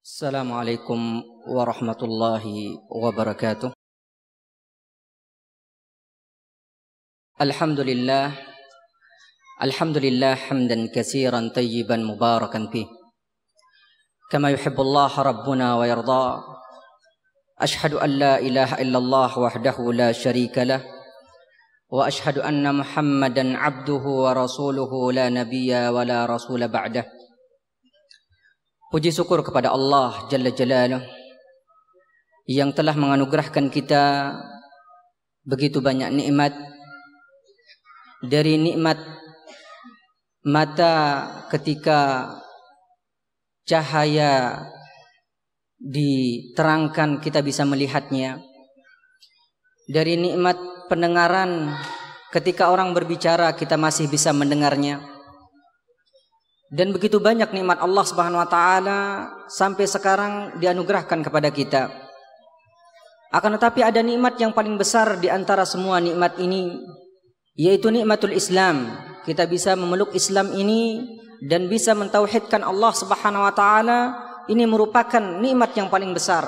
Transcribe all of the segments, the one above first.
السلام عليكم ورحمة الله وبركاته. الحمد لله الحمد لله حمدا كثيرا طيبا مباركا فيه. كما يحب الله ربنا ويرضى أشهد أن لا إله إلا الله وحده لا شريك له وأشهد أن محمدا عبده ورسوله لا نبي ولا رسول بعده. Puji syukur kepada Allah Jalla Jalaluh yang telah menganugerahkan kita begitu banyak nikmat. Dari nikmat mata ketika cahaya diterangkan kita bisa melihatnya. Dari nikmat pendengaran ketika orang berbicara kita masih bisa mendengarnya dan begitu banyak nikmat Allah Subhanahu wa taala sampai sekarang dianugerahkan kepada kita. Akan tetapi ada nikmat yang paling besar di antara semua nikmat ini yaitu nikmatul Islam. Kita bisa memeluk Islam ini dan bisa mentauhidkan Allah Subhanahu wa taala ini merupakan nikmat yang paling besar.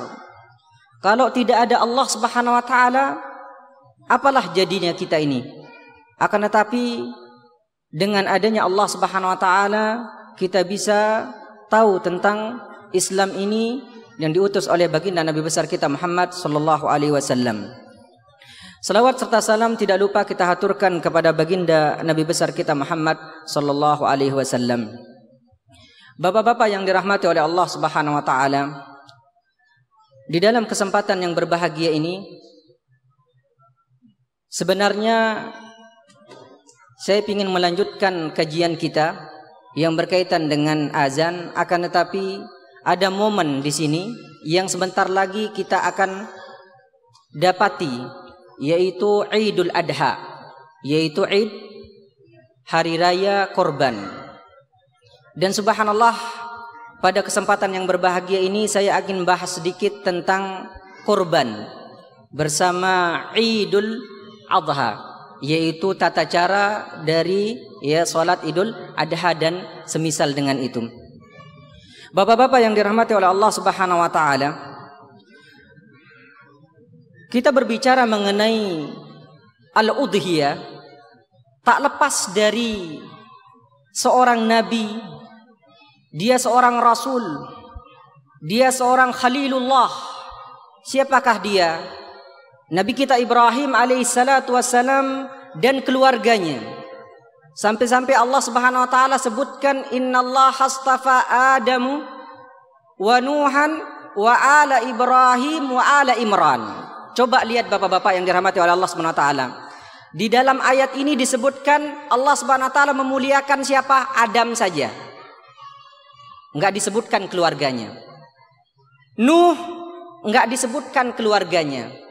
Kalau tidak ada Allah Subhanahu wa taala, apalah jadinya kita ini? Akan tetapi dengan adanya Allah Subhanahu wa taala kita bisa tahu tentang Islam ini yang diutus oleh baginda Nabi besar kita Muhammad sallallahu alaihi wasallam. Salawat serta salam tidak lupa kita haturkan kepada baginda Nabi besar kita Muhammad sallallahu alaihi wasallam. Bapak-bapak yang dirahmati oleh Allah Subhanahu wa taala, di dalam kesempatan yang berbahagia ini sebenarnya saya ingin melanjutkan kajian kita yang berkaitan dengan azan akan tetapi ada momen di sini yang sebentar lagi kita akan dapati yaitu Idul Adha yaitu Id hari raya korban. Dan subhanallah pada kesempatan yang berbahagia ini saya ingin bahas sedikit tentang korban bersama Idul Adha yaitu tata cara dari ya salat Idul Adha dan semisal dengan itu. Bapak-bapak yang dirahmati oleh Allah Subhanahu wa taala, kita berbicara mengenai al-udhiyah tak lepas dari seorang nabi, dia seorang rasul, dia seorang khalilullah. Siapakah dia? Nabi kita Ibrahim alaihissalatu wassalam dan keluarganya. Sampai-sampai Allah Subhanahu wa taala sebutkan innallaha hastafa Adamu wa Nuhan wa ala Ibrahim wa ala Imran. Coba lihat Bapak-bapak yang dirahmati oleh Allah Subhanahu wa taala. Di dalam ayat ini disebutkan Allah Subhanahu wa taala memuliakan siapa? Adam saja. Enggak disebutkan keluarganya. Nuh enggak disebutkan keluarganya.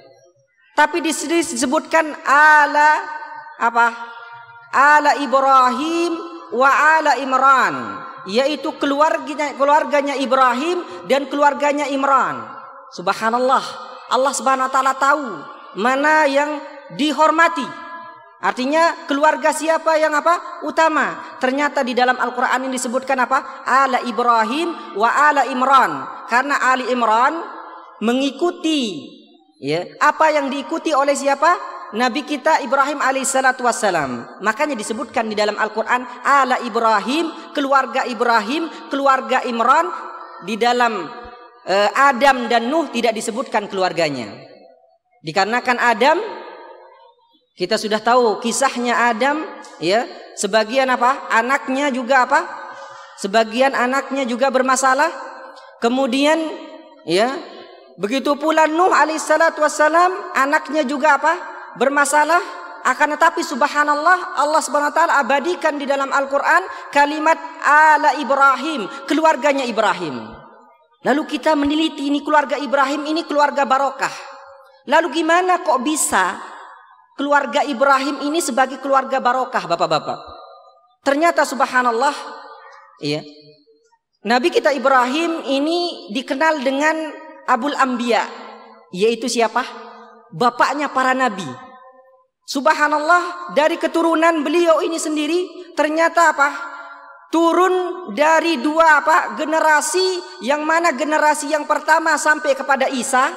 Tapi di sini disebutkan ala apa? Ala Ibrahim wa ala Imran, yaitu keluarganya keluarganya Ibrahim dan keluarganya Imran. Subhanallah, Allah Subhanahu wa taala tahu mana yang dihormati. Artinya keluarga siapa yang apa? Utama. Ternyata di dalam Al-Qur'an ini disebutkan apa? Ala Ibrahim wa ala Imran. Karena Ali Imran mengikuti Ya, apa yang diikuti oleh siapa? Nabi kita Ibrahim alaihissalatu wassalam. Makanya disebutkan di dalam Al-Quran ala Ibrahim, keluarga Ibrahim, keluarga Imran. Di dalam uh, Adam dan Nuh tidak disebutkan keluarganya. Dikarenakan Adam, kita sudah tahu kisahnya Adam, ya. Sebagian apa? Anaknya juga apa? Sebagian anaknya juga bermasalah. Kemudian, ya, Begitu pula Nuh alaihissalatu wassalam anaknya juga apa? Bermasalah. Akan tetapi subhanallah Allah subhanahu wa ta'ala abadikan di dalam Al-Quran kalimat ala Ibrahim. Keluarganya Ibrahim. Lalu kita meneliti ini keluarga Ibrahim ini keluarga barokah. Lalu gimana kok bisa keluarga Ibrahim ini sebagai keluarga barokah bapak-bapak? Ternyata subhanallah. Iya. Nabi kita Ibrahim ini dikenal dengan Abul Ambia yaitu siapa? Bapaknya para nabi. Subhanallah dari keturunan beliau ini sendiri ternyata apa? turun dari dua apa generasi yang mana generasi yang pertama sampai kepada Isa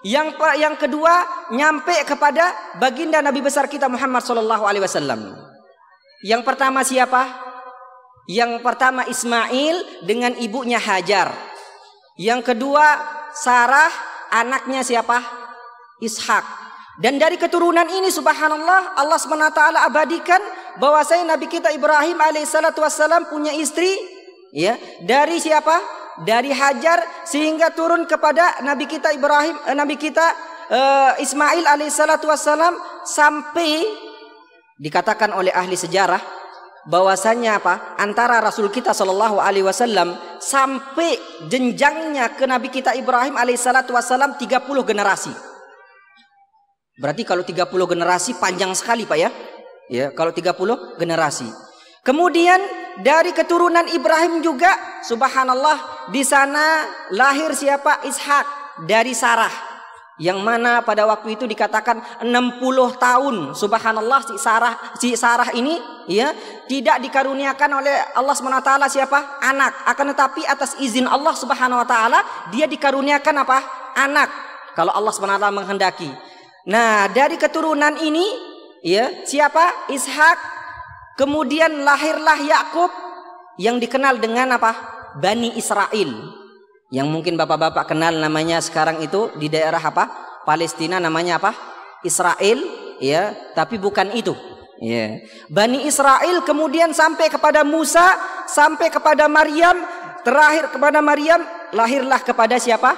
yang yang kedua nyampe kepada baginda Nabi besar kita Muhammad sallallahu alaihi wasallam yang pertama siapa yang pertama Ismail dengan ibunya Hajar yang kedua Sarah anaknya siapa Ishak dan dari keturunan ini subhanallah Allah SWT abadikan bahwa saya Nabi kita Ibrahim alaihissalatu wassalam punya istri ya dari siapa? Dari Hajar sehingga turun kepada Nabi kita Ibrahim eh, Nabi kita uh, Ismail alaihissalatu wassalam sampai dikatakan oleh ahli sejarah bahwasanya apa antara Rasul kita Shallallahu Alaihi Wasallam sampai jenjangnya ke Nabi kita Ibrahim alaihissalatu wassalam 30 generasi. Berarti kalau 30 generasi panjang sekali Pak ya. Ya, kalau 30 generasi. Kemudian dari keturunan Ibrahim juga subhanallah di sana lahir siapa? Ishak dari Sarah. Yang mana pada waktu itu dikatakan 60 tahun subhanallah si Sarah si Sarah ini ya tidak dikaruniakan oleh Allah taala siapa? anak. Akan tetapi atas izin Allah Subhanahu wa taala dia dikaruniakan apa? anak. Kalau Allah Subhanahu wa taala menghendaki. Nah, dari keturunan ini ya, siapa? Ishak. Kemudian lahirlah Yakub yang dikenal dengan apa? Bani Israel. Yang mungkin Bapak-bapak kenal namanya sekarang itu di daerah apa? Palestina namanya apa? Israel, ya, tapi bukan itu. Ya. Bani Israel kemudian sampai kepada Musa, sampai kepada Maryam, terakhir kepada Maryam, lahirlah kepada siapa?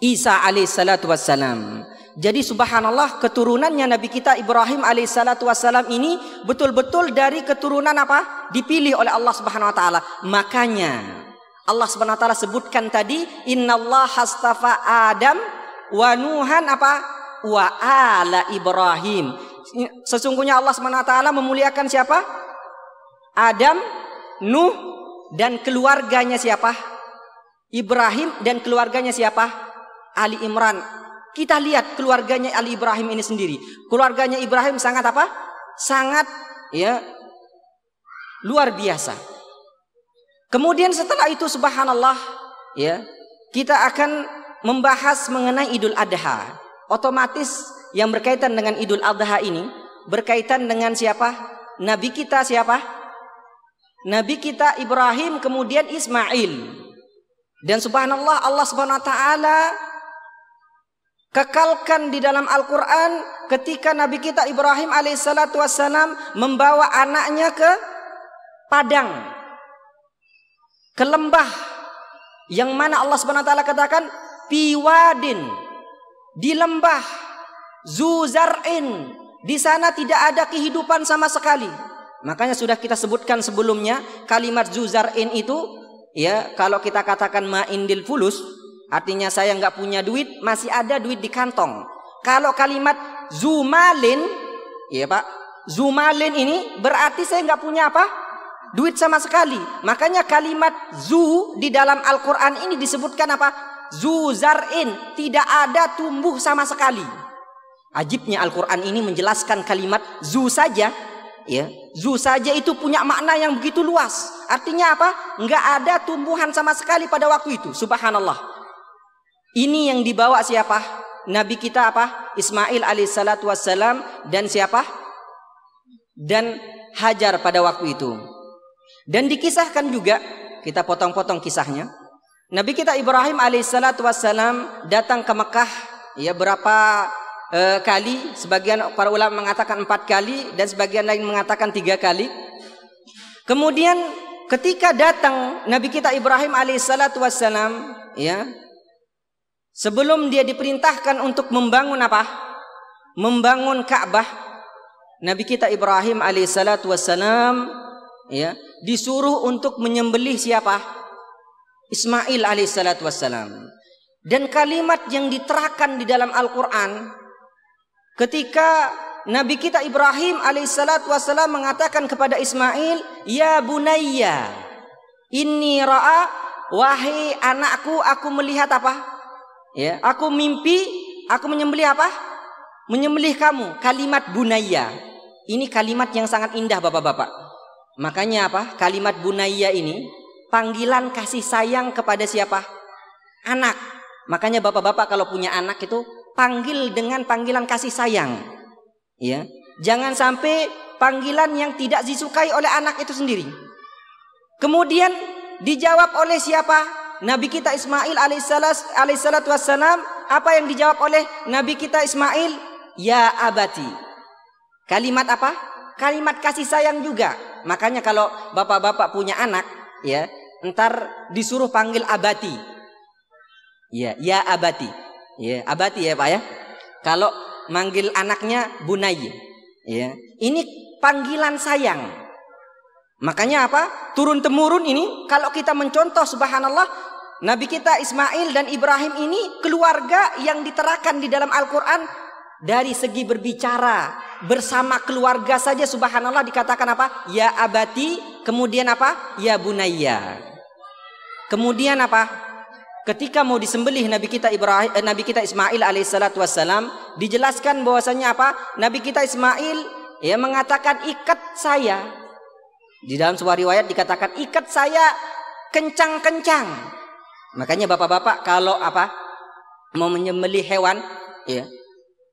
Isa alaihissalatu wassalam. Jadi subhanallah keturunannya Nabi kita Ibrahim alaihissalatu wassalam ini betul-betul dari keturunan apa? Dipilih oleh Allah subhanahu wa ta'ala. Makanya Allah ta'ala sebutkan tadi Allah hastafa Adam wa Nuhan apa? Wa ala Ibrahim. Sesungguhnya Allah ta'ala memuliakan siapa? Adam, Nuh dan keluarganya siapa? Ibrahim dan keluarganya siapa? Ali Imran kita lihat keluarganya Ali Ibrahim ini sendiri. Keluarganya Ibrahim sangat apa? Sangat ya luar biasa. Kemudian setelah itu subhanallah ya, kita akan membahas mengenai Idul Adha. Otomatis yang berkaitan dengan Idul Adha ini berkaitan dengan siapa? Nabi kita siapa? Nabi kita Ibrahim kemudian Ismail. Dan subhanallah Allah Subhanahu wa taala Kekalkan di dalam Al-Quran ketika Nabi kita Ibrahim alaihissalatu wassalam membawa anaknya ke padang. Ke lembah. Yang mana Allah subhanahu wa ta'ala katakan. Piwadin. Di lembah. Zuzar'in. Di sana tidak ada kehidupan sama sekali. Makanya sudah kita sebutkan sebelumnya. Kalimat Zuzar'in itu. Ya kalau kita katakan ma'indil fulus Artinya saya nggak punya duit, masih ada duit di kantong. Kalau kalimat zumalin, ya pak, zumalin ini berarti saya nggak punya apa? Duit sama sekali. Makanya kalimat zu di dalam Al-Quran ini disebutkan apa? Zuzarin, tidak ada tumbuh sama sekali. Ajibnya Al-Quran ini menjelaskan kalimat zu saja. Ya, zu saja itu punya makna yang begitu luas. Artinya apa? Nggak ada tumbuhan sama sekali pada waktu itu. Subhanallah. Ini yang dibawa siapa? Nabi kita apa? Ismail alaihissalatu wassalam dan siapa? Dan Hajar pada waktu itu. Dan dikisahkan juga, kita potong-potong kisahnya. Nabi kita Ibrahim alaihissalatu wassalam datang ke Mekah ya berapa e, kali sebagian para ulama mengatakan empat kali dan sebagian lain mengatakan tiga kali kemudian ketika datang Nabi kita Ibrahim alaihissalatu wassalam ya Sebelum dia diperintahkan untuk membangun apa? Membangun Ka'bah. Nabi kita Ibrahim alaihissalatu wassalam ya, disuruh untuk menyembelih siapa? Ismail alaihissalatu wassalam. Dan kalimat yang diterahkan di dalam Al-Quran ketika Nabi kita Ibrahim alaihissalatu wassalam mengatakan kepada Ismail, Ya bunayya, ini ra'a, wahai anakku, aku melihat apa? Ya, aku mimpi, aku menyembelih apa? Menyembelih kamu. Kalimat bunaya. Ini kalimat yang sangat indah Bapak-bapak. Makanya apa? Kalimat bunaya ini panggilan kasih sayang kepada siapa? Anak. Makanya bapak-bapak kalau punya anak itu panggil dengan panggilan kasih sayang. Ya. Jangan sampai panggilan yang tidak disukai oleh anak itu sendiri. Kemudian dijawab oleh siapa? Nabi kita Ismail alaihissalam wassalam. Apa yang dijawab oleh Nabi kita Ismail? Ya abati. Kalimat apa? Kalimat kasih sayang juga. Makanya kalau bapak-bapak punya anak, ya, ntar disuruh panggil abati. Ya, ya abati. Ya, abati ya Pak ya. Kalau manggil anaknya bunai. Ya. Ini panggilan sayang. Makanya apa? Turun temurun ini kalau kita mencontoh subhanallah Nabi kita Ismail dan Ibrahim ini keluarga yang diterakan di dalam Al-Qur'an dari segi berbicara bersama keluarga saja subhanallah dikatakan apa? Ya abati, kemudian apa? Ya bunayya. Kemudian apa? Ketika mau disembelih Nabi kita Ibrahim eh, Nabi kita Ismail alaihissalatu wassalam dijelaskan bahwasanya apa? Nabi kita Ismail ya mengatakan ikat saya. Di dalam sebuah riwayat dikatakan ikat saya kencang-kencang. Makanya bapak-bapak kalau apa? Mau menyembelih hewan ya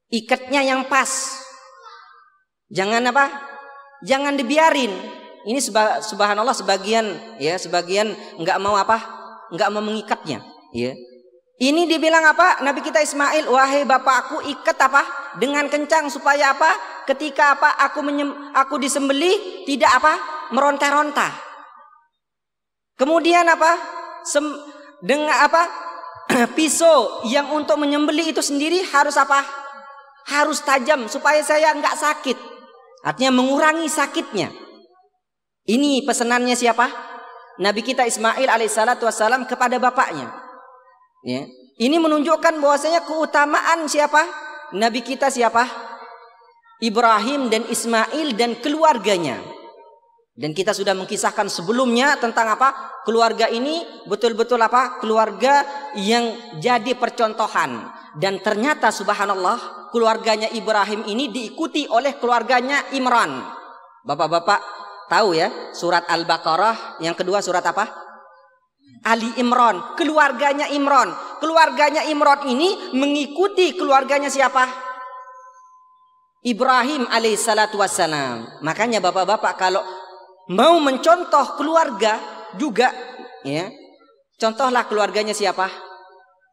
Ikatnya yang pas. Jangan apa? Jangan dibiarin. Ini subhanallah sebagian ya, sebagian nggak mau apa? nggak mau mengikatnya, ya. Ini dibilang apa? Nabi kita Ismail, wahai bapakku ikat apa? Dengan kencang supaya apa? Ketika apa? Aku menyem, aku disembelih tidak apa? Meronta-ronta. Kemudian apa? Sem, dengan apa? Pisau yang untuk menyembelih itu sendiri harus apa? Harus tajam supaya saya nggak sakit. Artinya mengurangi sakitnya. Ini pesanannya siapa? Nabi kita Ismail alaihissalatu wassalam kepada bapaknya. Ya. Ini menunjukkan bahwasanya keutamaan siapa? Nabi kita siapa? Ibrahim dan Ismail dan keluarganya. Dan kita sudah mengkisahkan sebelumnya tentang apa? Keluarga ini betul-betul apa? Keluarga yang jadi percontohan. Dan ternyata subhanallah keluarganya Ibrahim ini diikuti oleh keluarganya Imran. Bapak-bapak tahu ya, surat Al-Baqarah yang kedua surat apa? Ali Imran, keluarganya Imran. Keluarganya Imran ini mengikuti keluarganya siapa? Ibrahim alaihissalatu wassalam. Makanya bapak-bapak kalau mau mencontoh keluarga juga ya, contohlah keluarganya siapa?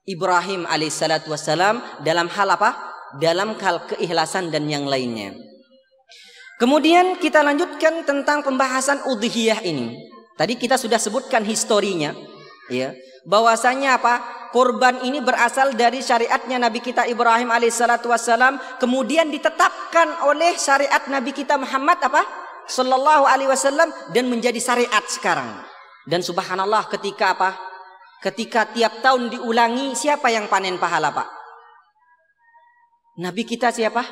Ibrahim alaihissalatu wassalam dalam hal apa? dalam hal keikhlasan dan yang lainnya. Kemudian kita lanjutkan tentang pembahasan udhiyah ini. Tadi kita sudah sebutkan historinya, ya. Bahwasanya apa? Korban ini berasal dari syariatnya Nabi kita Ibrahim alaihissalatu wassalam, kemudian ditetapkan oleh syariat Nabi kita Muhammad apa? Sallallahu alaihi wasallam dan menjadi syariat sekarang. Dan subhanallah ketika apa? Ketika tiap tahun diulangi, siapa yang panen pahala, Pak? Nabi kita siapa?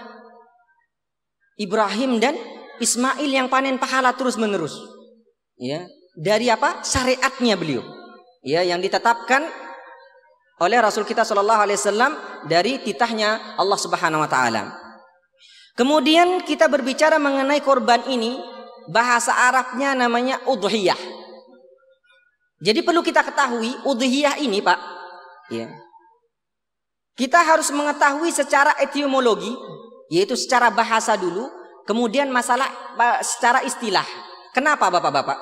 Ibrahim dan Ismail yang panen pahala terus menerus. Ya, dari apa? Syariatnya beliau. Ya, yang ditetapkan oleh Rasul kita Shallallahu Alaihi Wasallam dari titahnya Allah Subhanahu Wa Taala. Kemudian kita berbicara mengenai korban ini, bahasa Arabnya namanya udhiyah. Jadi perlu kita ketahui udhiyah ini, Pak. Ya, kita harus mengetahui secara etimologi, yaitu secara bahasa dulu, kemudian masalah secara istilah. Kenapa Bapak-bapak?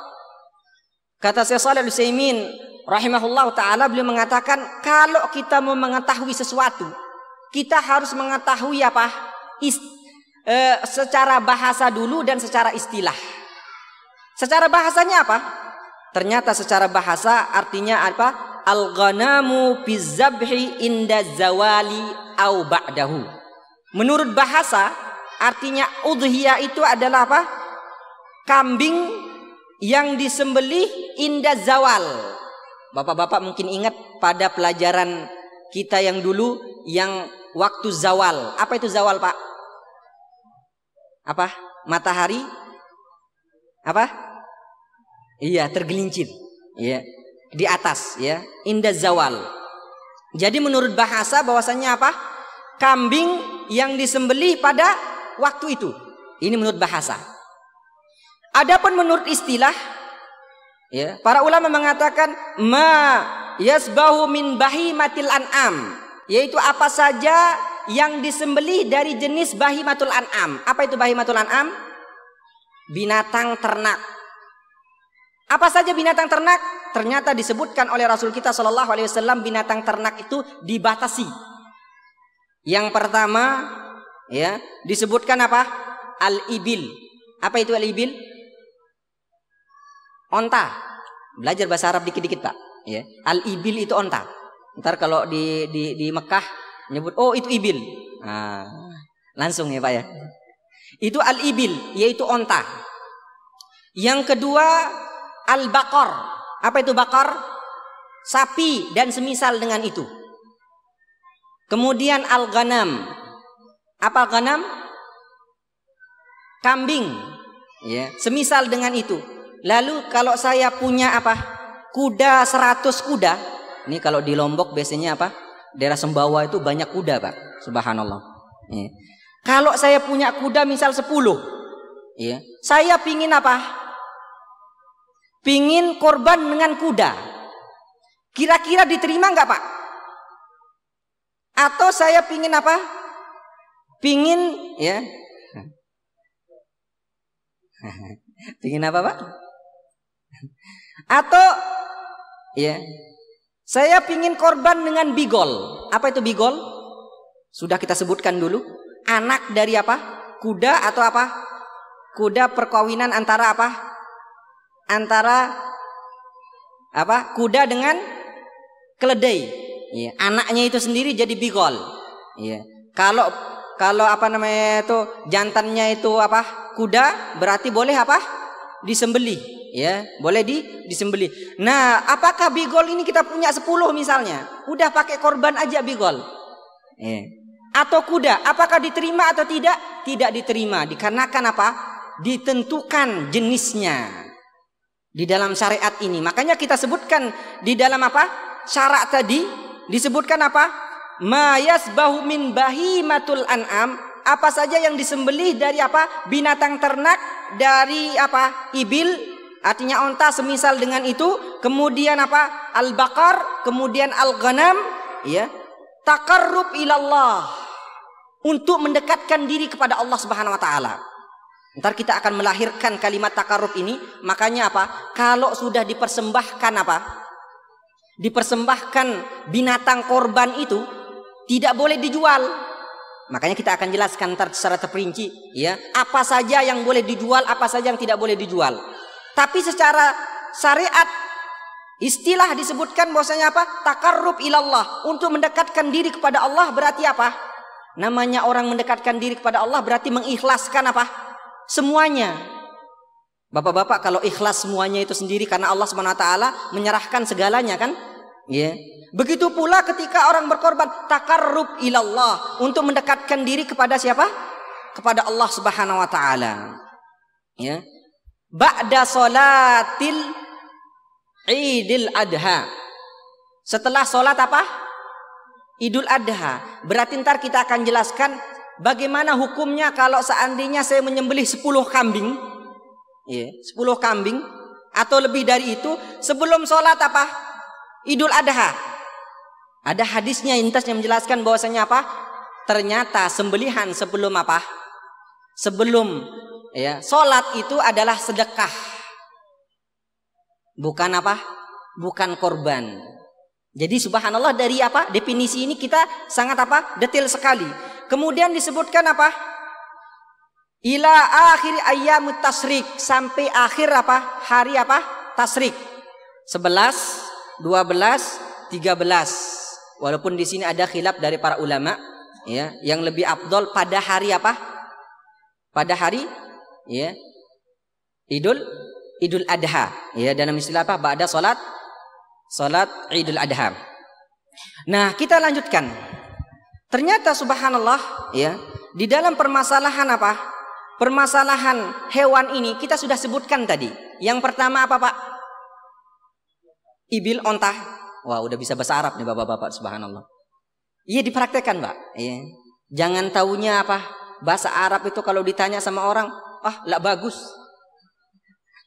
Kata Syekh Al-Utsaimin rahimahullah taala beliau mengatakan kalau kita mau mengetahui sesuatu, kita harus mengetahui apa? Ist, e, secara bahasa dulu dan secara istilah. Secara bahasanya apa? Ternyata secara bahasa artinya apa? al-ghanamu bizabhi inda zawali au ba'dahu. Menurut bahasa artinya udhiyah itu adalah apa? Kambing yang disembelih inda zawal. Bapak-bapak mungkin ingat pada pelajaran kita yang dulu yang waktu zawal. Apa itu zawal, Pak? Apa? Matahari? Apa? Iya, tergelincir. Iya di atas ya indah zawal jadi menurut bahasa bahwasanya apa kambing yang disembelih pada waktu itu ini menurut bahasa Adapun menurut istilah ya, para ulama mengatakan ma yasbahu min bahimatil an'am, yaitu apa saja yang disembelih dari jenis bahimatul an'am. Apa itu bahimatul an'am? Binatang ternak. Apa saja binatang ternak? Ternyata disebutkan oleh Rasul kita Shallallahu Alaihi Wasallam binatang ternak itu dibatasi. Yang pertama, ya disebutkan apa? Al ibil. Apa itu al ibil? Onta. Belajar bahasa Arab dikit-dikit pak. Ya. Al ibil itu onta. Ntar kalau di di di Mekah nyebut oh itu ibil. Nah, langsung ya pak ya. Itu al ibil yaitu onta. Yang kedua al bakor. Apa itu bakor? Sapi dan semisal dengan itu. Kemudian al ganam. Apa ganam? Kambing. Ya, semisal dengan itu. Lalu kalau saya punya apa? Kuda 100 kuda. Ini kalau di Lombok biasanya apa? Daerah Sembawa itu banyak kuda, Pak. Subhanallah. Ya. Kalau saya punya kuda misal 10. Ya. Saya pingin apa? Pingin korban dengan kuda. Kira-kira diterima nggak Pak? Atau saya pingin apa? Pingin ya. Pingin apa Pak? Atau ya, saya pingin korban dengan bigol. Apa itu bigol? Sudah kita sebutkan dulu. Anak dari apa? Kuda atau apa? Kuda perkawinan antara apa? Antara apa? Kuda dengan keledai. Ya, anaknya itu sendiri jadi bigol. Ya. Kalau kalau apa namanya itu jantannya itu apa? Kuda berarti boleh apa? Disembelih ya boleh di disembelih nah apakah bigol ini kita punya 10 misalnya udah pakai korban aja bigol ya. atau kuda apakah diterima atau tidak tidak diterima dikarenakan apa ditentukan jenisnya di dalam syariat ini makanya kita sebutkan di dalam apa syarat tadi disebutkan apa mayas bahu min bahimatul an'am apa saja yang disembelih dari apa binatang ternak dari apa ibil Artinya onta semisal dengan itu, kemudian apa? Al-bakar, kemudian al-ghanam, ya. Takarrub ilallah. Untuk mendekatkan diri kepada Allah Subhanahu wa taala. Ntar kita akan melahirkan kalimat takarrub ini, makanya apa? Kalau sudah dipersembahkan apa? Dipersembahkan binatang korban itu tidak boleh dijual. Makanya kita akan jelaskan ntar secara terperinci ya, apa saja yang boleh dijual, apa saja yang tidak boleh dijual. Tapi secara syariat istilah disebutkan bahwasanya apa? Takarrub ilallah. Untuk mendekatkan diri kepada Allah berarti apa? Namanya orang mendekatkan diri kepada Allah berarti mengikhlaskan apa? Semuanya. Bapak-bapak kalau ikhlas semuanya itu sendiri karena Allah SWT menyerahkan segalanya kan? Ya. Yeah. Begitu pula ketika orang berkorban takarrub ilallah untuk mendekatkan diri kepada siapa? Kepada Allah Subhanahu wa taala. Ya ba'da salatil Idul Adha. Setelah sholat apa? Idul Adha. Berarti ntar kita akan jelaskan bagaimana hukumnya kalau seandainya saya menyembelih 10 kambing. Ya, 10 kambing atau lebih dari itu sebelum sholat apa? Idul Adha. Ada hadisnya intas yang menjelaskan bahwasanya apa? Ternyata sembelihan sebelum apa? Sebelum Ya, salat itu adalah sedekah. Bukan apa? Bukan korban. Jadi subhanallah dari apa? Definisi ini kita sangat apa? Detail sekali. Kemudian disebutkan apa? Ila akhir ayam tasrik sampai akhir apa? Hari apa? Tasrik. 11, 12, 13. Walaupun di sini ada khilaf dari para ulama ya, yang lebih afdol pada hari apa? Pada hari ya Idul Idul Adha ya dalam istilah apa ba'da salat salat Idul Adha. Nah, kita lanjutkan. Ternyata subhanallah ya, di dalam permasalahan apa? Permasalahan hewan ini kita sudah sebutkan tadi. Yang pertama apa, Pak? Ibil onta. Wah, udah bisa bahasa Arab nih Bapak-bapak subhanallah. Iya dipraktekkan, Pak. Iya. Jangan taunya apa? Bahasa Arab itu kalau ditanya sama orang, ah lah bagus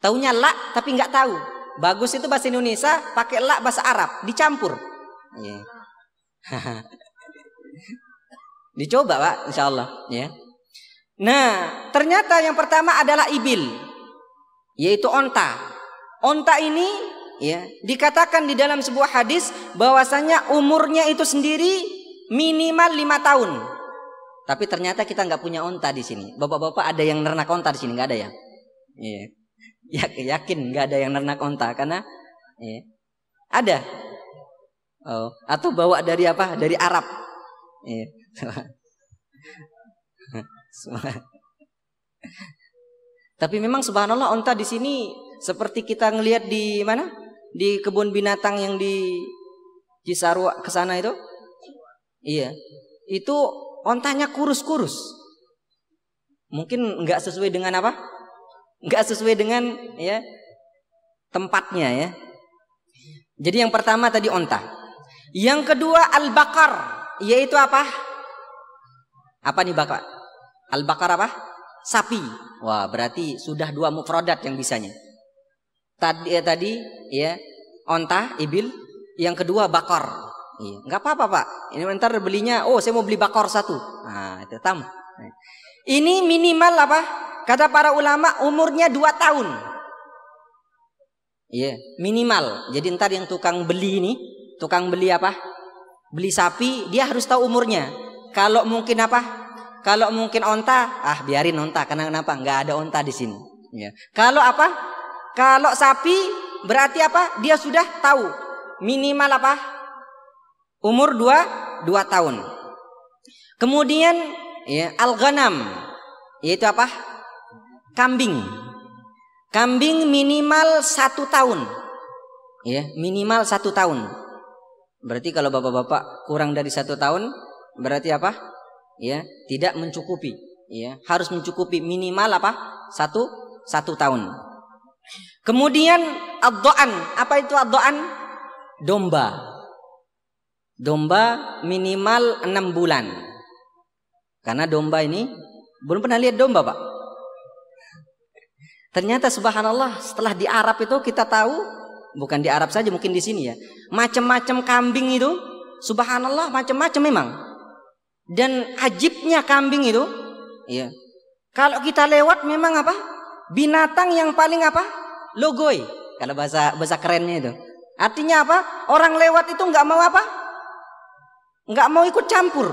Taunya la tapi nggak tahu. Bagus itu bahasa Indonesia, pakai la bahasa Arab, dicampur. Yeah. Dicoba pak, insya Allah. Ya. Nah, ternyata yang pertama adalah ibil, yaitu onta. Onta ini ya dikatakan di dalam sebuah hadis bahwasanya umurnya itu sendiri minimal lima tahun. Tapi ternyata kita nggak punya onta di sini. Bapak-bapak ada yang nernak onta di sini nggak ada ya? Iya. Ya, yakin nggak ada yang nernak onta karena ya, ada. Oh, atau bawa dari apa? Dari Arab. Iya. Tapi memang subhanallah onta di sini seperti kita ngelihat di mana? Di kebun binatang yang di Cisarua ke sana itu. Iya. Itu ontanya kurus-kurus. Mungkin nggak sesuai dengan apa? Nggak sesuai dengan ya tempatnya ya. Jadi yang pertama tadi onta. Yang kedua al-bakar, yaitu apa? Apa nih Bapak? Al-bakar apa? Sapi. Wah, berarti sudah dua mufradat yang bisanya. Tadi ya tadi ya onta, ibil, yang kedua bakar. Iya, nggak apa-apa pak. Ini ntar belinya, oh saya mau beli bakor satu. Nah itu tam. Ini minimal apa? Kata para ulama umurnya dua tahun. Iya, minimal. Jadi ntar yang tukang beli ini, tukang beli apa? Beli sapi, dia harus tahu umurnya. Kalau mungkin apa? Kalau mungkin onta, ah biarin onta. Karena kenapa? Nggak ada onta di sini. Ya. Kalau apa? Kalau sapi, berarti apa? Dia sudah tahu minimal apa? umur dua, dua tahun. Kemudian ya, al-ghanam yaitu apa? Kambing. Kambing minimal satu tahun. Ya, minimal satu tahun. Berarti kalau bapak-bapak kurang dari satu tahun, berarti apa? Ya, tidak mencukupi. Ya, harus mencukupi minimal apa? Satu satu tahun. Kemudian ad apa itu ad Domba. Domba minimal enam bulan. Karena domba ini belum pernah lihat domba, Pak. Ternyata subhanallah setelah di Arab itu kita tahu bukan di Arab saja mungkin di sini ya. Macam-macam kambing itu subhanallah macam-macam memang. Dan ajibnya kambing itu ya. Kalau kita lewat memang apa? Binatang yang paling apa? Logoi. Kalau bahasa bahasa kerennya itu. Artinya apa? Orang lewat itu nggak mau apa? nggak mau ikut campur.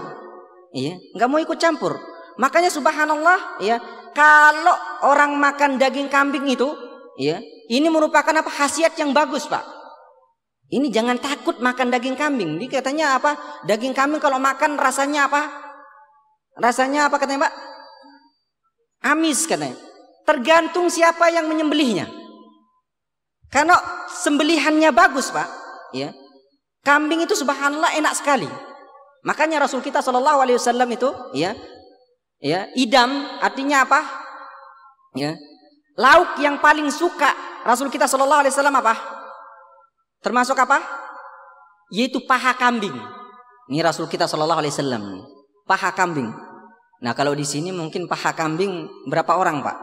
Iya, nggak mau ikut campur. Makanya subhanallah, ya, kalau orang makan daging kambing itu, ya, ini merupakan apa? khasiat yang bagus, Pak. Ini jangan takut makan daging kambing. Ini katanya apa? Daging kambing kalau makan rasanya apa? Rasanya apa katanya, Pak? Amis katanya. Tergantung siapa yang menyembelihnya. Karena sembelihannya bagus, Pak. Ya. Kambing itu subhanallah enak sekali. Makanya Rasul kita Shallallahu Alaihi Wasallam itu, ya, ya, idam artinya apa? Ya, lauk yang paling suka Rasul kita Shallallahu Alaihi Wasallam apa? Termasuk apa? Yaitu paha kambing. Ini Rasul kita Shallallahu Alaihi Wasallam, paha kambing. Nah kalau di sini mungkin paha kambing berapa orang pak?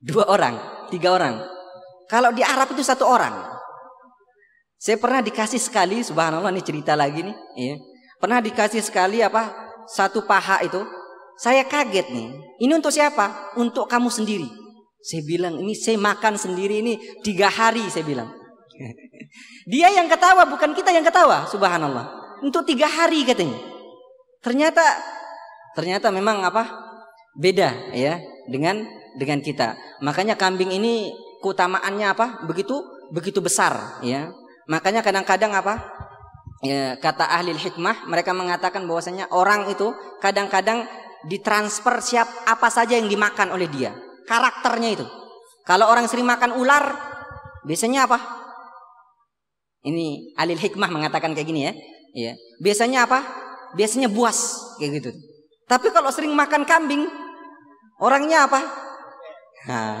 Dua orang, tiga orang. Kalau di Arab itu satu orang. Saya pernah dikasih sekali, subhanallah ini cerita lagi nih, ya. Pernah dikasih sekali apa? Satu paha itu. Saya kaget nih. Ini untuk siapa? Untuk kamu sendiri. Saya bilang ini saya makan sendiri ini tiga hari saya bilang. Dia yang ketawa bukan kita yang ketawa, subhanallah. Untuk tiga hari katanya. Ternyata ternyata memang apa? Beda ya dengan dengan kita. Makanya kambing ini keutamaannya apa? Begitu begitu besar ya. Makanya kadang-kadang apa? Ya, kata ahli hikmah mereka mengatakan bahwasanya orang itu kadang-kadang ditransfer siap apa saja yang dimakan oleh dia. Karakternya itu. Kalau orang sering makan ular, biasanya apa? Ini ahli hikmah mengatakan kayak gini ya. Iya. Biasanya apa? Biasanya buas kayak gitu. Tapi kalau sering makan kambing, orangnya apa? Nah,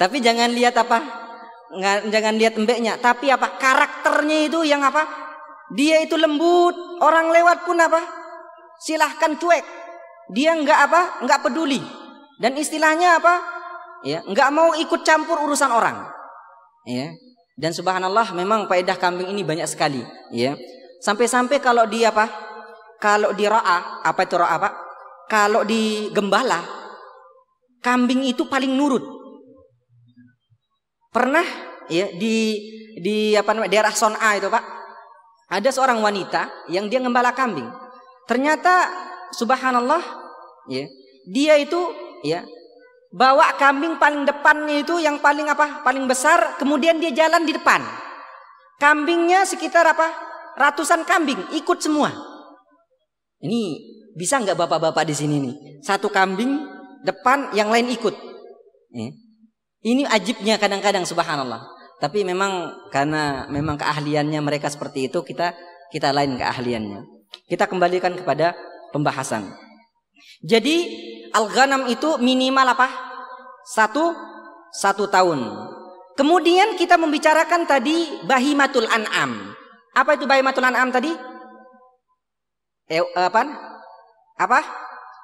tapi jangan lihat apa? Jangan lihat embeknya, tapi apa? Karakternya itu yang apa? Dia itu lembut, orang lewat pun apa? Silahkan cuek. dia nggak apa? nggak peduli. Dan istilahnya apa? Ya, nggak mau ikut campur urusan orang. Ya. Dan subhanallah memang faedah kambing ini banyak sekali, ya. Sampai-sampai kalau dia apa? Kalau di roa, apa itu roa, Pak? Kalau di gembala, kambing itu paling nurut. Pernah ya di di apa namanya daerah Son'a itu, Pak. Ada seorang wanita yang dia gembala kambing. Ternyata subhanallah ya, dia itu ya bawa kambing paling depannya itu yang paling apa? Paling besar, kemudian dia jalan di depan. Kambingnya sekitar apa? Ratusan kambing ikut semua. Ini bisa nggak bapak-bapak di sini nih? Satu kambing depan, yang lain ikut. Ya. Ini ajibnya kadang-kadang subhanallah. Tapi memang karena memang keahliannya mereka seperti itu, kita kita lain keahliannya. Kita kembalikan kepada pembahasan. Jadi al-ghanam itu minimal apa? Satu satu tahun. Kemudian kita membicarakan tadi bahimatul an'am. Apa itu bahimatul an'am tadi? Eh, apa? Apa?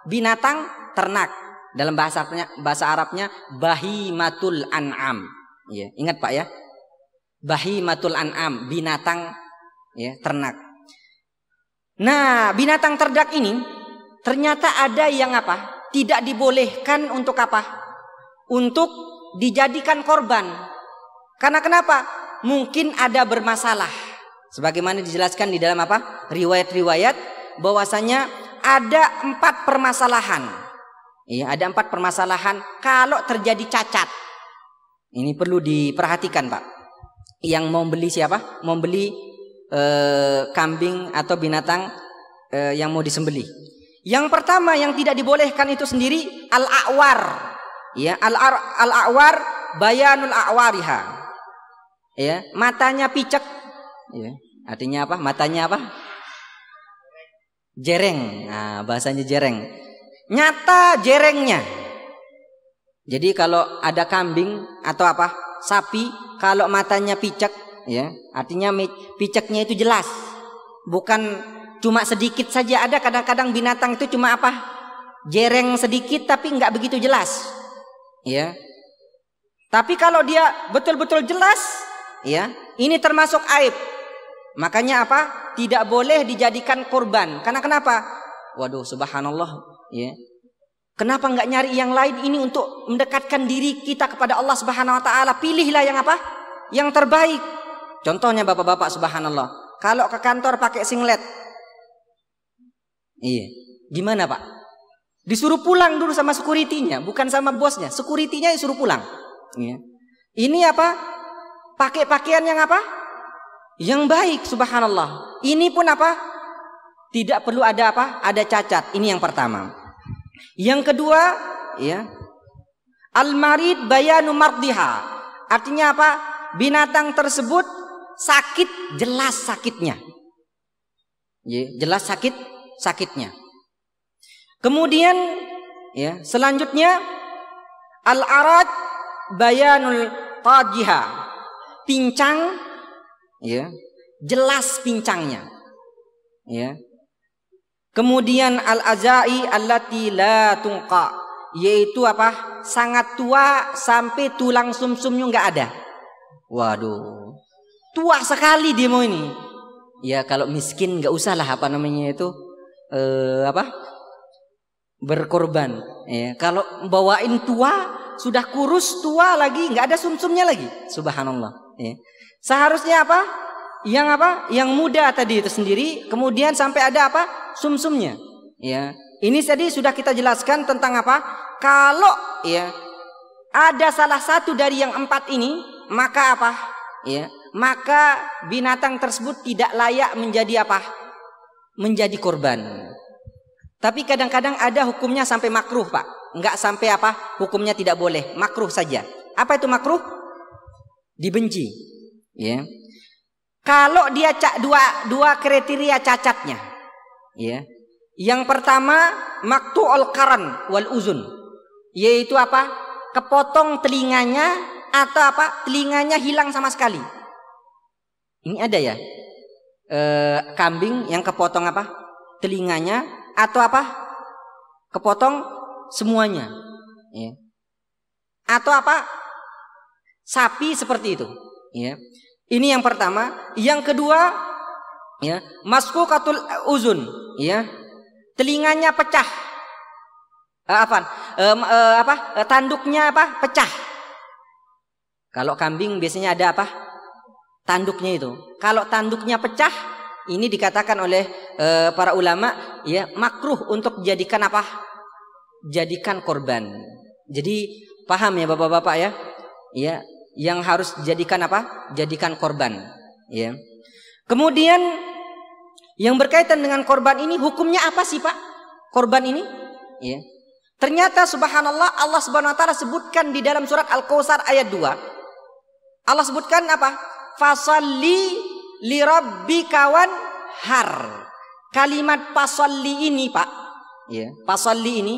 Binatang ternak. Dalam bahasa Arabnya, bahasa Arabnya bahimatul an'am. Ya, ingat Pak ya. Bahimatul an'am, binatang ya, ternak. Nah, binatang ternak ini ternyata ada yang apa? Tidak dibolehkan untuk apa? Untuk dijadikan korban. Karena kenapa? Mungkin ada bermasalah. Sebagaimana dijelaskan di dalam apa? Riwayat-riwayat bahwasanya ada empat permasalahan Iya, ada empat permasalahan kalau terjadi cacat. Ini perlu diperhatikan, Pak. Yang mau beli siapa? Mau beli eh, kambing atau binatang eh, yang mau disembeli. Yang pertama yang tidak dibolehkan itu sendiri al-a'war. Ya, al-a'war bayanul a'wariha. Ya, matanya picek. Ya, artinya apa? Matanya apa? Jereng. Nah, bahasanya jereng nyata jerengnya. Jadi kalau ada kambing atau apa sapi, kalau matanya picek, ya artinya piceknya itu jelas, bukan cuma sedikit saja. Ada kadang-kadang binatang itu cuma apa jereng sedikit tapi nggak begitu jelas, ya. Tapi kalau dia betul-betul jelas, ya ini termasuk aib. Makanya apa? Tidak boleh dijadikan korban. Karena kenapa? Waduh, subhanallah, ya Kenapa nggak nyari yang lain ini untuk mendekatkan diri kita kepada Allah Subhanahu wa taala? Pilihlah yang apa? Yang terbaik. Contohnya Bapak-bapak subhanallah, kalau ke kantor pakai singlet. Iya. Gimana, Pak? Disuruh pulang dulu sama sekuritinya, bukan sama bosnya. Sekuritinya disuruh pulang. Iya. Ini apa? Pakai pakaian yang apa? Yang baik, subhanallah. Ini pun apa? Tidak perlu ada apa? Ada cacat. Ini yang pertama. Yang kedua, ya. Al-marid bayanu mardiha. Artinya apa? Binatang tersebut sakit, jelas sakitnya. Ya, jelas sakit sakitnya. Kemudian ya, selanjutnya al-arad bayanul tajiha. Pincang ya, jelas pincangnya. Ya, Kemudian al-azai allati la tungqa yaitu apa? Sangat tua sampai tulang sumsumnya nggak ada. Waduh. Tua sekali mau ini. Ya kalau miskin nggak usah lah apa namanya itu eh, apa? berkorban. Ya, kalau bawain tua sudah kurus tua lagi nggak ada sumsumnya lagi. Subhanallah. Ya. Seharusnya apa? Yang apa? Yang muda tadi itu sendiri, kemudian sampai ada apa? sumsumnya. Ya. Ini tadi sudah kita jelaskan tentang apa? Kalau ya ada salah satu dari yang empat ini, maka apa? Ya, maka binatang tersebut tidak layak menjadi apa? Menjadi korban. Tapi kadang-kadang ada hukumnya sampai makruh, Pak. Enggak sampai apa? Hukumnya tidak boleh, makruh saja. Apa itu makruh? Dibenci. Ya. Kalau dia cak dua dua kriteria cacatnya. Ya. Yang pertama al karan wal uzun. Yaitu apa? Kepotong telinganya atau apa? Telinganya hilang sama sekali. Ini ada ya? E, kambing yang kepotong apa? Telinganya atau apa? kepotong semuanya. Ya. Atau apa? Sapi seperti itu. Ya. Ini yang pertama. Yang kedua, ya, katul uzun, ya. Telinganya pecah. Eh, apa? Eh, eh, apa? Eh, tanduknya apa? Pecah. Kalau kambing biasanya ada apa? Tanduknya itu. Kalau tanduknya pecah, ini dikatakan oleh eh, para ulama ya makruh untuk jadikan apa? Jadikan korban. Jadi paham ya Bapak-bapak ya? Ya, yang harus jadikan apa? Jadikan korban, ya. Kemudian yang berkaitan dengan korban ini hukumnya apa sih, Pak? Korban ini? Ya. Ternyata subhanallah Allah Subhanahu wa taala sebutkan di dalam surat Al-Kautsar ayat 2. Allah sebutkan apa? Fasalli li rabbika har. Kalimat fasalli ini, Pak, ya, fasalli ini